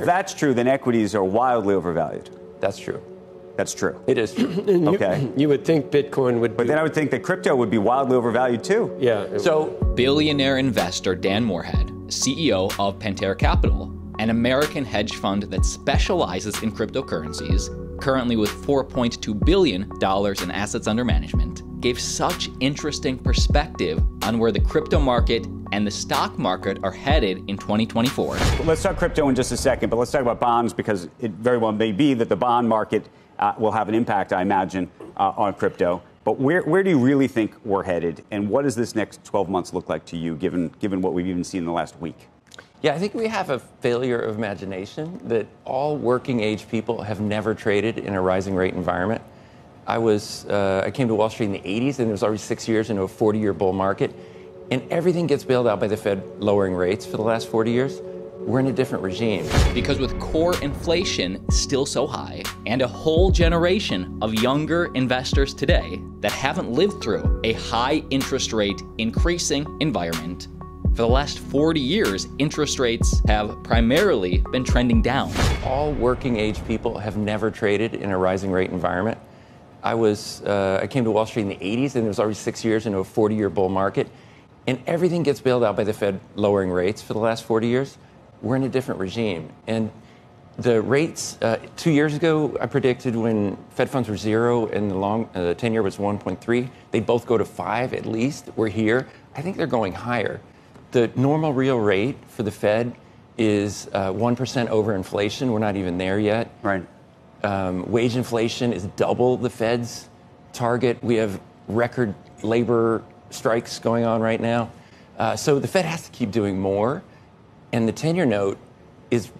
if that's true, then equities are wildly overvalued. That's true. That's true. It is true. You- Okay. You, would think Bitcoin would. Be. But be, then I would think that crypto would be wildly overvalued too. yeah. it- So Billionaire investor Dan Morehead, CEO of Pantera Capital, an American hedge fund that specializes in cryptocurrencies, currently with $4.2 billion in assets under management, gave such interesting perspective on where the crypto market and the stock market are headed in 2024. Let's talk crypto in just a second, but let's talk about bonds because it very well may be that the bond market uh, will have an impact, I imagine, uh, on crypto. But where, where do you really think we're headed, and what does this next 12 months look like to you, given, given what we've even seen in the last week? Yeah, I think we have a failure of imagination that all working age people have never traded in a rising rate environment. I was uh, I came to Wall Street in the 80s, and it was already six years into a 40-year bull market, and everything gets bailed out by the Fed lowering rates for the last 40 years. We're in a different regime. Because with core inflation still so high, and a whole generation of younger investors today that haven't lived through a high interest rate increasing environment, for the last 40 years, interest rates have primarily been trending down. All working age people have never traded in a rising rate environment. I was uh, I came to Wall Street in the 80s, and it was already six years into a 40-year bull market, and everything gets bailed out by the Fed lowering rates for the last 40 years. We're in a different regime, and the rates uh, two years ago I predicted when Fed funds were zero and the long uh, 10-year was 1.3, they both go to five at least. We're here. I think they're going higher. The normal real rate for the Fed is uh, 1% over inflation. We're not even there yet. Right. Um, wage inflation is double the Fed's target. We have record labor strikes going on right now. Uh, so the Fed has to keep doing more. And the 10 year note is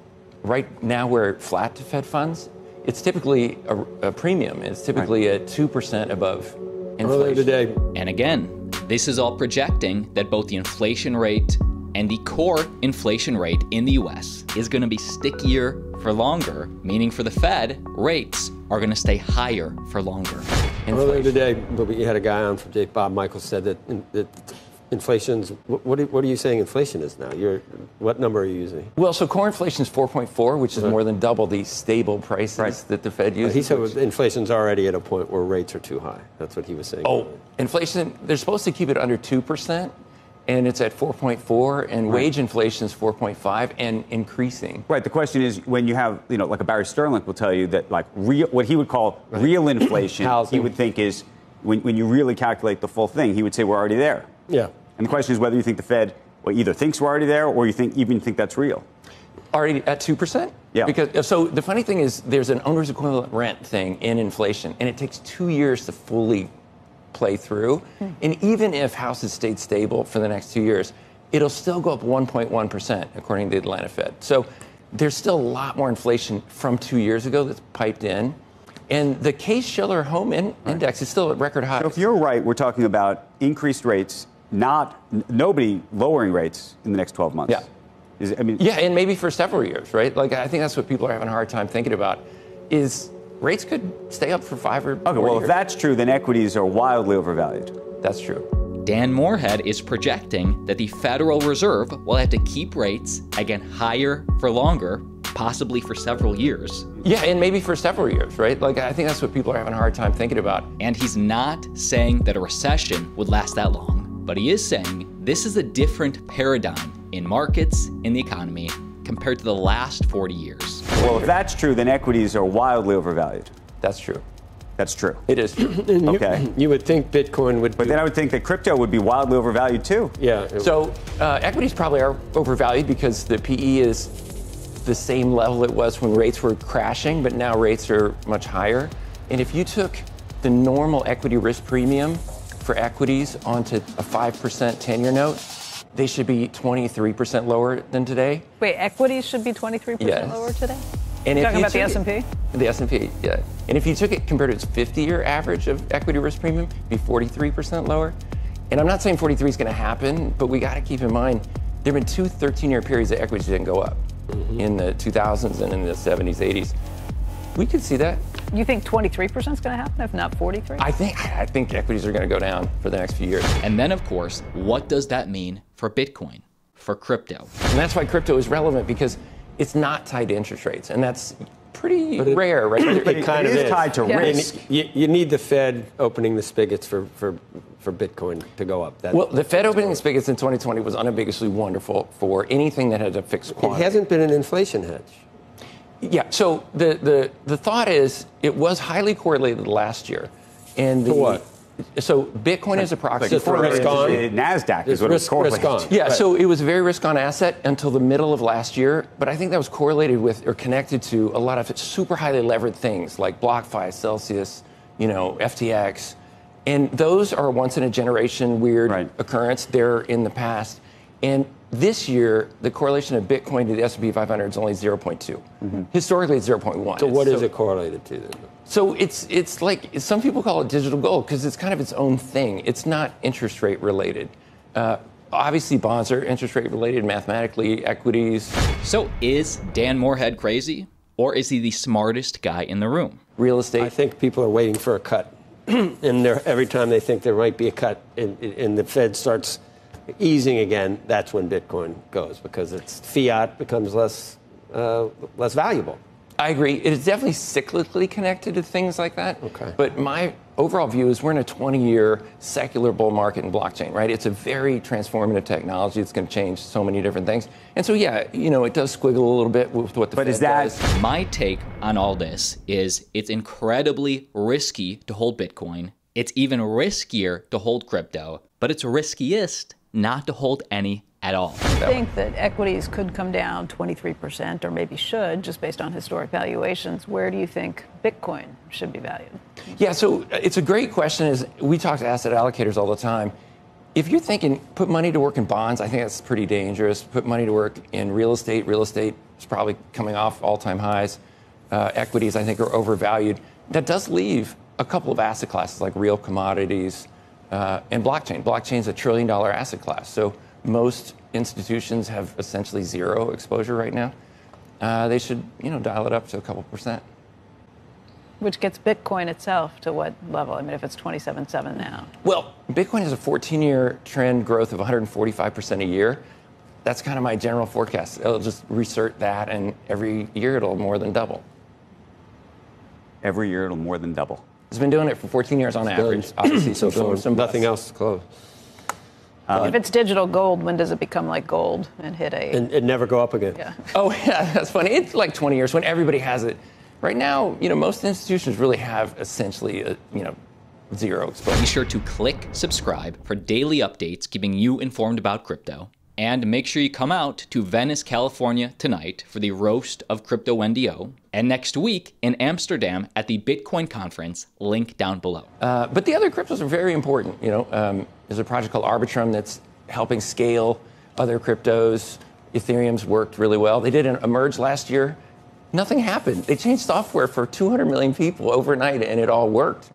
right now we're flat to Fed funds. It's typically a, a premium, it's typically a 2% above Earlier today, And again, this is all projecting that both the inflation rate and the core inflation rate in the US is going to be stickier for longer, meaning for the Fed, rates are going to stay higher for longer. Earlier today, we had a guy on from Jake Bob Michael said that, in, that inflation's. What, what, are, what are you saying inflation is now? You're, what number are you using? Well, so core inflation is 4.4, which is uh-huh. more than double the stable prices Right. that the Fed uses. He said which- inflation's already at a point where rates are too high. That's what he was saying. Oh, inflation, they're supposed to keep it under 2%, and it's at 4.4, and wage inflation is 4.5 and increasing. Right. The question is when you have, you know, like a Barry Sternlicht will tell you that, like, real, what he would call real inflation, he would think is when, when you really calculate the full thing, he would say we're already there. Yeah. And the question is whether you think the Fed well, either thinks we're already there or you think even think that's real. Already at 2%? Yeah. Because, so the funny thing is, there's an owner's equivalent rent thing in inflation, and it takes two years to fully play through. Hmm. And even if houses stayed stable for the next two years, it'll still go up 1.1%, according to the Atlanta Fed. So there's still a lot more inflation from two years ago that's piped in. And the Case Shiller Home in- Index is still at record highs. So if you're right, we're talking about increased rates, not n- nobody lowering rates in the next 12 months. Yeah. Is, I mean, Yeah, and maybe for several years, right? Like I think that's what people are having a hard time thinking about is rates could stay up for five or Okay, four well, if that's true, then equities are wildly overvalued. that's true. Dan Morehead is projecting that the Federal Reserve will have to keep rates again higher for longer, possibly for several years. Yeah, and maybe for several years, right? Like I think that's what people are having a hard time thinking about. And he's not saying that a recession would last that long, but he is saying this is a different paradigm in markets, in the economy, compared to the last 40 years. Well, if that's true, then equities are wildly overvalued. That's true. That's true. It is true. And you- okay. You, would think Bitcoin would. But do- then I would think that crypto would be wildly overvalued too. yeah. so uh, equities probably are overvalued because the PE is the same level it was when rates were crashing, but now rates are much higher. And if you took the normal equity risk premium for equities onto a 5% 10 year note, they should be 23% lower than today. Wait, equities should be 23% Yes. lower today? And You if talking about the S&P? The S&P, yeah. And if you took it compared to its 50-year average of equity risk premium, it'd be 43% lower. And I'm not saying 43 is going to happen, but we got to keep in mind there have been two 13-year periods that equities didn't go up mm-hmm. in the 2000s and in the 70s, 80s. We could see that. You think 23% is going to happen, if not 43? I think I think equities are going to go down for the next few years. And then, of course, what does that mean for Bitcoin, for crypto? And that's why crypto is relevant because it's not tied to interest rates, and that's pretty it- rare, right? It, it- kind it of is tied to Yeah. risk. You, you need the Fed opening the spigots for, for, for Bitcoin to go up. That, well, the Fed opening the spigots in 2020 was unambiguously wonderful for anything that had a fixed quantity. it hasn't been an inflation hedge. Yeah. So the, the, the thought is it was highly correlated last year. And the, To what? So Bitcoin is a proxy Just for for risk on? Nasdaq is what it's risk- correlated risk on. Yeah, Right. so it was a very risk on asset until the middle of last year, but I think that was correlated with or connected to a lot of super highly levered things like BlockFi, Celsius, you know, FTX. And those are once in a generation weird Right. occurrence. They're in the past. And this year, the correlation of Bitcoin to the S&P 500 is only 0.2. Historically, it's 0.1. So what It's is it correlated to then? so it's it's like some people call it digital gold because it's kind of its own thing. It's not interest rate related. Uh, obviously, bonds are interest rate related mathematically. Equities, So is Dan Morehead crazy? Or is he the smartest guy in the room? real estate. I think people are waiting for a cut. and every time they think there might be a cut and, and the Fed starts easing again, that's when Bitcoin goes because it's fiat becomes less, uh, less valuable. I agree. It is definitely cyclically connected to things like that. Okay. But my overall view is we're in a 20-year secular bull market in blockchain, right? It's a very transformative technology. It's going to change so many different things. And so, yeah, you know, it does squiggle a little bit with what the But Fed is that- does. My take on all this is it's incredibly risky to hold Bitcoin. It's even riskier to hold crypto, but it's riskiest not to hold any at all. I think that equities could come down 23%, or maybe should, just based on historic valuations. Where do you think Bitcoin should be valued? Yeah, so uh, it's a great question. Is we talk to asset allocators all the time. If you're thinking put money to work in bonds, I think that's pretty dangerous. Put money to work in real estate. Real estate is probably coming off all-time highs. Uh, equities, I think, are overvalued. That does leave a couple of asset classes like real commodities uh, and blockchain. Blockchain is a trillion-dollar asset class, so most institutions have essentially zero exposure right now. Uh, they should, you know, dial it up to a couple percent. Which gets Bitcoin itself to what level? I mean, if it's 27.7 now. Well, Bitcoin has a 14 year trend growth of 145% a year. That's kind of my general forecast. It'll just resert that, and every year it'll more than double. Every year it'll more than double. It's been doing it for 14 years on average. Obviously, So, some, so some nothing else to close. if uh, it's digital gold, when does it become like gold and hit a? And it never go up again. yeah. Oh, yeah, that's funny. It's like 20 years when everybody has it. Right now, you know, most institutions really have essentially, a, you know, zero exposure. Be sure to click subscribe for daily updates keeping you informed about crypto. And make sure you come out to Venice, California tonight for the roast of Crypto Wendy O, and next week in Amsterdam at the Bitcoin conference, link down below. Uh, but the other cryptos are very important. You know, um, there's a project called Arbitrum that's helping scale other cryptos. Ethereum's worked really well. They did an emerge last year. Nothing happened. They changed software for 200 million people overnight, and it all worked.